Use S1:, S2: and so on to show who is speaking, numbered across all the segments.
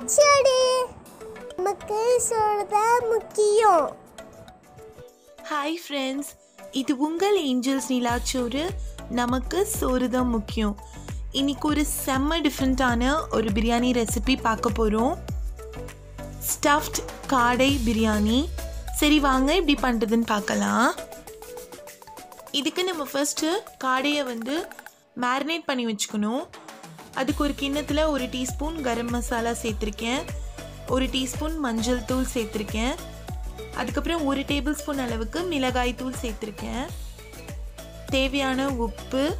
S1: ஆச்சடி நமக்கு சொல்றதா முக்கியம்.
S2: ஹாய் ஃப்ரெண்ட்ஸ் இது உங்கள் ஏஞ்சல்ஸ் நிலாச்சோறு. நமக்கு சோறு தான் முக்கியம். இன்னைக்கு ஒரு செம்ம டிஃப்ரெண்ட்டான ஒரு பிரியாணி ரெசிபி பார்க்க போகிறோம் ஸ்டஃப்ட் காடை பிரியாணி. சரி வாங்க இப்படி பண்ணுறதுன்னு பார்க்கலாம். இதுக்கு நம்ம ஃபர்ஸ்ட்டு காடையை வந்து மேரினேட் பண்ணி வச்சுக்கணும். அதுக்கு ஒரு கிண்ணத்தில் ஒரு டீஸ்பூன் கரம் மசாலா சேர்த்துருக்கேன். ஒரு டீஸ்பூன் மஞ்சள் தூள் சேர்த்துருக்கேன். அதுக்கப்புறம் ஒரு டேபிள் ஸ்பூன் அளவுக்கு மிளகாய் தூள் சேர்த்துருக்கேன். தேவையான உப்பு.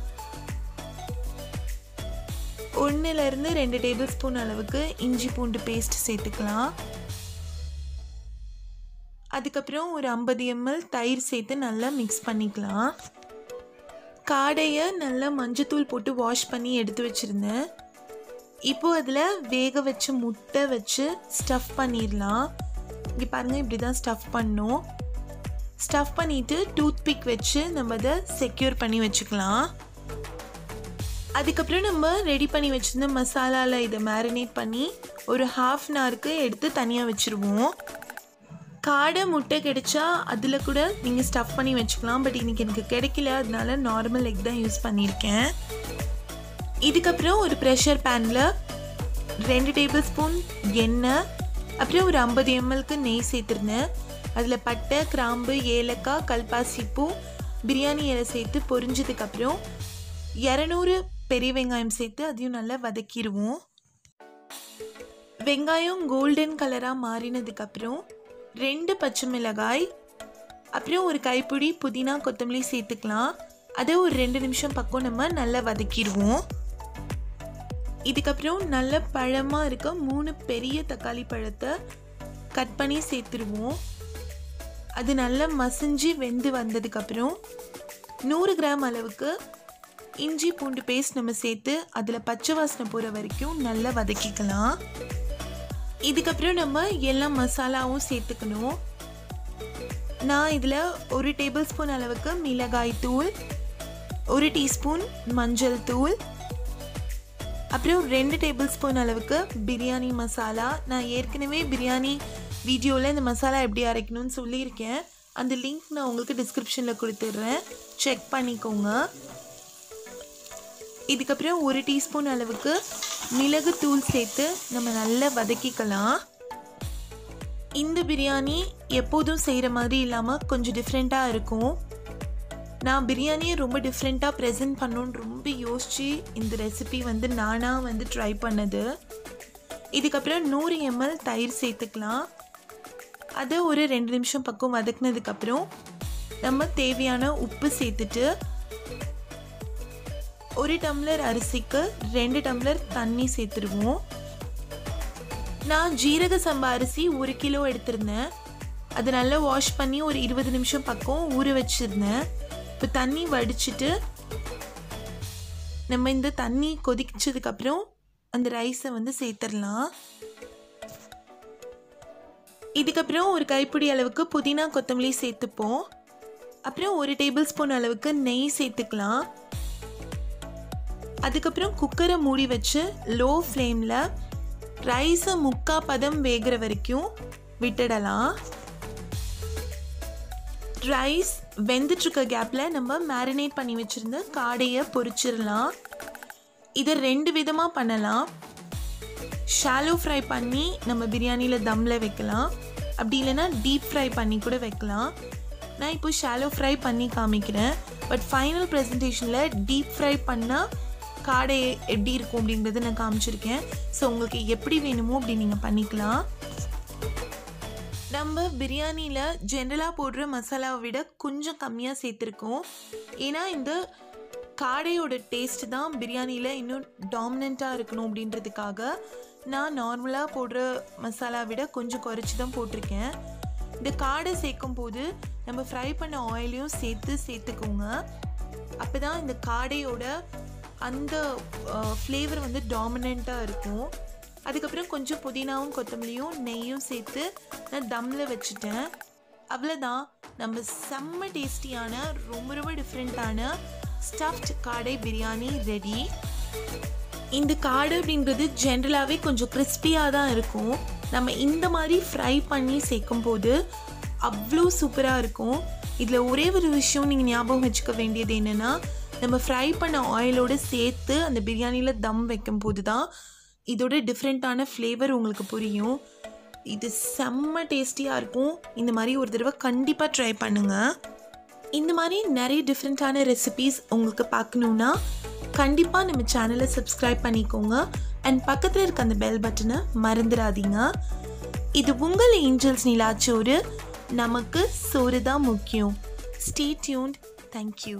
S2: ஒன்றுலேருந்து ரெண்டு டேபிள் ஸ்பூன் அளவுக்கு இஞ்சி பூண்டு பேஸ்ட் சேர்த்துக்கலாம். அதுக்கப்புறம் ஒரு ஐம்பது எம்எல் தயிர் சேர்த்து நல்லா மிக்ஸ் பண்ணிக்கலாம். காடையை நல்லா மஞ்சத்தூள் போட்டு வாஷ் பண்ணி எடுத்து வச்சுருந்தேன். இப்போது அதில் வேக வச்ச முட்டை வச்சு ஸ்டஃப் பண்ணிடலாம். இங்கே பாருங்கள் இப்படி தான் ஸ்டஃப் பண்ணோம். ஸ்டஃப் பண்ணிவிட்டு டூத் பிக் வச்சு நம்ம அதை செக்யூர் பண்ணி வச்சுக்கலாம். அதுக்கப்புறம் நம்ம ரெடி பண்ணி வச்சுருந்த மசாலாவில் இதை மேரினேட் பண்ணி ஒரு ஹாஃப் அன் ஹவருக்கு எடுத்து தனியாக வச்சுருவோம். காடை முட்டை கிடைச்சா அதில் கூட நீங்கள் ஸ்டஃப் பண்ணி வச்சுக்கலாம். பட் இன்றைக்கி எனக்கு கிடைக்கல. அதனால நார்மல் எக் தான் யூஸ் பண்ணியிருக்கேன். இதுக்கப்புறம் ஒரு ப்ரெஷர் பேனில் ரெண்டு டேபிள் ஸ்பூன் எண்ணெய் அப்புறம் ஒரு ஐம்பது எம்எல்க்கு நெய் சேர்த்துருந்தேன். அதில் பட்டை கிராம்பு ஏலக்காய் கல்பாசிப்பூ பிரியாணி இலை சேர்த்து பொரிஞ்சதுக்கப்புறம் இரநூறு பெரிய வெங்காயம் சேர்த்து அதையும் நல்லா வதக்கிடுவோம் வெங்காயம் கோல்டன் கலராக மாறினதுக்கப்புறம் ரெண்டு பச்சை மிளகாய் அப்புறம் ஒரு கைப்பிடி புதினா கொத்தமல்லி சேர்த்துக்கலாம். அதை ஒரு ரெண்டு நிமிஷம் பக்கம் நம்ம நல்லா வதக்கிடுவோம். இதுக்கப்புறம் நல்ல பழமாக இருக்க மூணு பெரிய தக்காளி பழத்தை கட் பண்ணி சேர்த்துருவோம். அது நல்லா மசிஞ்சு வெந்து வந்ததுக்கப்புறம் நூறு கிராம் அளவுக்கு இஞ்சி பூண்டு பேஸ்ட் நம்ம சேர்த்து அதில் பச்சை வாசனை போகிற வரைக்கும் நல்லா வதக்கிக்கலாம். இதுக்கப்புறம் நம்ம எல்லா மசாலாவும் சேர்த்துக்கணும். நான் இதில் ஒரு டேபிள் ஸ்பூன் அளவுக்கு மிளகாய் தூள் ஒரு டீஸ்பூன் மஞ்சள் தூள் அப்புறம் ரெண்டு டேபிள் ஸ்பூன் அளவுக்கு பிரியாணி மசாலா. நான் ஏற்கனவே பிரியாணி வீடியோவில் இந்த மசாலா எப்படி அரைக்கணும்னு சொல்லியிருக்கேன். அந்த லிங்க் நான் உங்களுக்கு டிஸ்கிரிப்ஷனில் கொடுத்துட்றேன். செக் பண்ணிக்கோங்க. இதுக்கப்புறம் ஒரு டீஸ்பூன் அளவுக்கு மிளகு தூள் சேர்த்து நம்ம நல்லா வதக்கிக்கலாம். இந்த பிரியாணி எப்போதும் செய்கிற மாதிரி இல்லாமல் கொஞ்சம் டிஃப்ரெண்ட்டாக இருக்கும். நான் பிரியாணியை ரொம்ப டிஃப்ரெண்ட்டாக ப்ரெசென்ட் பண்ணணுன்னு ரொம்ப யோசித்து இந்த ரெசிபி வந்து நானாக வந்து ட்ரை பண்ணது. இதுக்கப்புறம் நூறு எம்எல் தயிர் சேர்த்துக்கலாம். அதை ஒரு ரெண்டு நிமிஷம் பக்கம் வதக்குனதுக்கப்புறம் நம்ம தேவையான உப்பு சேர்த்துட்டு ஒரு டம்ளர் அரிசிக்கு ரெண்டு டம்ளர் தண்ணி சேர்த்துருவோம். நான் ஜீரக சம்பா அரிசி ஒரு கிலோ எடுத்திருந்தேன். அது நல்லா வாஷ் பண்ணி ஒரு இருபது நிமிஷம் பக்கம் ஊற வச்சுருந்தேன். இப்போ தண்ணி வடிச்சிட்டு நம்ம இந்த தண்ணி கொதிச்சதுக்கப்புறம் அந்த ரைஸை வந்து சேர்த்துடலாம். இதுக்கப்புறம் ஒரு கைப்பிடி அளவுக்கு புதினா கொத்தமல்லி சேர்த்துப்போம். அப்புறம் ஒரு டேபிள் ஸ்பூன் அளவுக்கு நெய் சேர்த்துக்கலாம். அதுக்கப்புறம் குக்கரை மூடி வச்சு லோ ஃப்ளேமில் ரைஸை முக்கா பதம் வேகிற வரைக்கும் விட்டுடலாம். ரைஸ் வெந்துட்டுருக்க கேப்பில் நம்ம மேரினேட் பண்ணி வச்சுருந்த காடையை பொரிச்சிடலாம். இதை ரெண்டு விதமாக பண்ணலாம். ஷாலோ ஃப்ரை பண்ணி நம்ம பிரியாணியில் தம்மில் வைக்கலாம். அப்படி இல்லைன்னா டீப் ஃப்ரை பண்ணி கூட வைக்கலாம். நான் இப்போ ஷாலோ ஃப்ரை பண்ணி காமிக்கிறேன். பட் ஃபைனல் ப்ரெசன்டேஷனில் டீப் ஃப்ரை பண்ணால் காடை எப்படி இருக்கும் அப்படிங்கிறத நான் காமிச்சிருக்கேன். ஸோ உங்களுக்கு எப்படி வேணுமோ அப்படி நீங்கள் பண்ணிக்கலாம். நம்ம பிரியாணியில் ஜென்ரலாக போடுற மசாலாவை விட கொஞ்சம் கம்மியாக சேர்த்துருக்கோம். ஏன்னா இந்த காடையோட டேஸ்ட் தான் பிரியாணியில் இன்னும் டாமினண்ட்டாக இருக்கணும் அப்படின்றதுக்காக நான் நார்மலாக போடுற மசாலா விட கொஞ்சம் குறைச்சி தான் போட்டிருக்கேன். இந்த காடை சேர்க்கும் போது நம்ம ஃப்ரை பண்ண ஆயிலையும் சேர்த்து சேர்த்துக்கோங்க. அப்போ தான் இந்த காடையோட அந்த ஃப்ளேவர் வந்து டாமினண்ட்டாக இருக்கும். அதுக்கப்புறம் கொஞ்சம் புதினாவும் கொத்தமல்லியும் நெய்யும் சேர்த்து நான் தம்மில் வச்சுட்டேன். அவ்வளோதான் நம்ம செம்ம டேஸ்டியான ரொம்ப ரொம்ப டிஃப்ரெண்ட்டான ஸ்டஃப்ட் காடை பிரியாணி ரெடி இந்த காடு அப்படின்றது ஜென்ரலாகவே கொஞ்சம் கிறிஸ்பியாக தான் இருக்கும். நம்ம இந்த மாதிரி ஃப்ரை பண்ணி சேர்க்கும் போது அவ்வளோ சூப்பராக இருக்கும். இதில் ஒரே ஒரு விஷயம் நீங்கள் ஞாபகம் வச்சுக்க வேண்டியது என்னென்னா நம்ம ஃப்ரை பண்ண ஆயிலோடு சேர்த்து அந்த பிரியாணியில் தம் வைக்கும் போது தான் இதோட டிஃப்ரெண்ட்டான ஃப்ளேவர் உங்களுக்கு புரியும். இது செம்ம டேஸ்டியாக இருக்கும். இந்த மாதிரி ஒரு தடவை கண்டிப்பாக ட்ரை பண்ணுங்கள் இந்த மாதிரி நிறைய டிஃப்ரெண்ட்டான ரெசிபீஸ் உங்களுக்கு பார்க்கணுன்னா கண்டிப்பாக நம்ம சேனலை சப்ஸ்கிரைப் பண்ணிக்கோங்க. அண்ட் பக்கத்தில் இருக்க அந்த பெல் பட்டனை மறந்துடாதீங்க. இது உங்கள் ஏஞ்சல்ஸ் நிலாச்சோறு. நமக்கு சோறு தான் முக்கியம். Stay tuned thank you